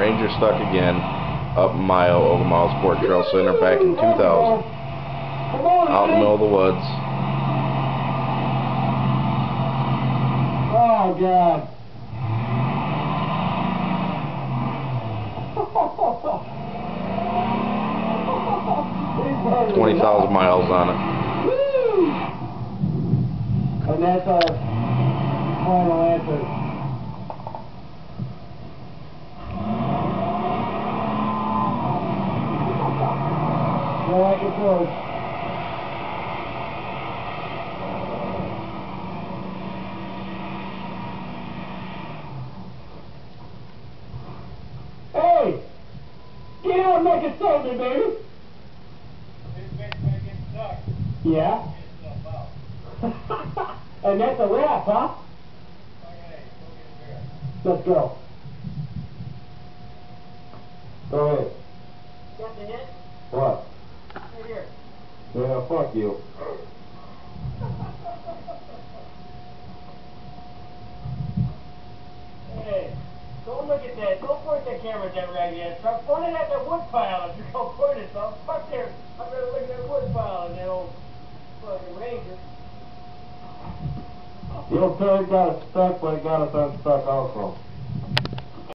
Ranger stuck again. Up mile, Ogallala Sport Trail Center back in 2000. Out in the middle of the woods. Oh, God. Twenty thousand miles on it. Woo! And that's our final answer. Yeah, like it goes. Hey! Get out and make a statement, baby! Yeah? and that's a wrap, huh? Let's go. Go ahead. What? Yeah, fuck you. Hey, don't look at that. Don't point that camera at that raggedy ass truck. Point it at that wood pile if you're gonna point it. So fuck there. I'd rather look at that wood pile than that old fucking Ranger. You know, Terry got us stuck, but he got us unstuck also.